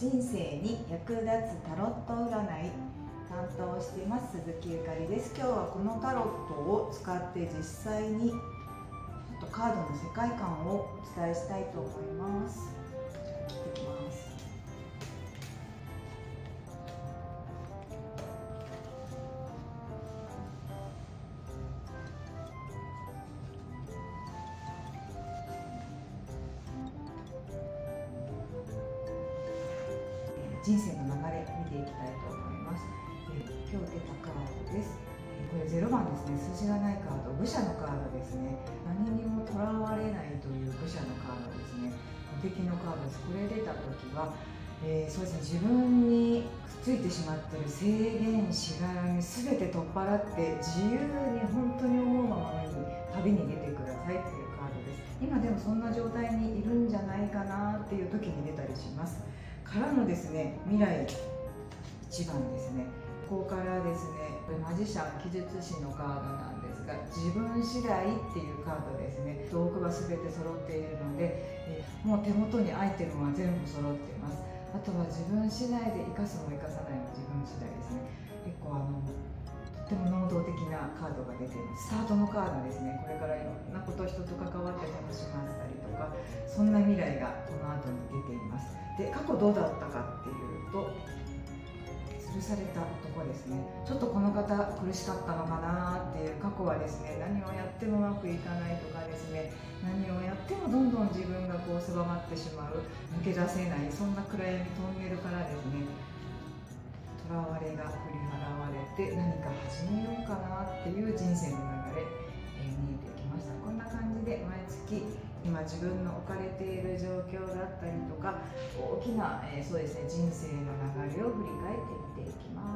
人生に役立つタロット占い担当しています鈴木ゆかりです。今日はこのタロットを使って実際にちょっとカードの世界観をお伝えしたいと思います。切ってきます。人生の流れ見ていきたいと思います。え今日出たカードです。これ0番ですね。数字がないカード。愚者のカードですね。何にもとらわれないという愚者のカードですね。無敵のカードです。これ出た時はえー、そうですね。自分にくっついてしまっている制限しがらみ全て取っ払って自由に本当に思うままに旅に出てくださいっていうカードです今でもそんな状態にいるんじゃないかなっていう時に出たりしますからのですね未来一番ですね。ここからですねこれマジシャン記述師のカードなんですが自分次第っていうカードですね。道具は全て揃っているので、え、もう手元にアイテムは全部揃っています。あとは自分次第で生かすも生かさないも自分次第ですね。とても能動的なカードが出ています。スタートのカードですね。これからいろんなこと人と関わって楽しませたりとかそんな未来がこの後に出ています。で過去どうだったかっていうと吊るされた男ですね。ちょっとこの方苦しかったのかなっていう過去はですね何をやってもうまくいかないとかですね何をやってもどんどん自分がこう狭まってしまう抜け出せないそんな暗闇トンネルからですねらわれが振り払われて何か始めようかなっていう人生の流れ、えー、見えてきましたこんな感じで毎月今自分の置かれている状況だったりとか大きな、えー、そうですね人生の流れを振り返ってみていきます。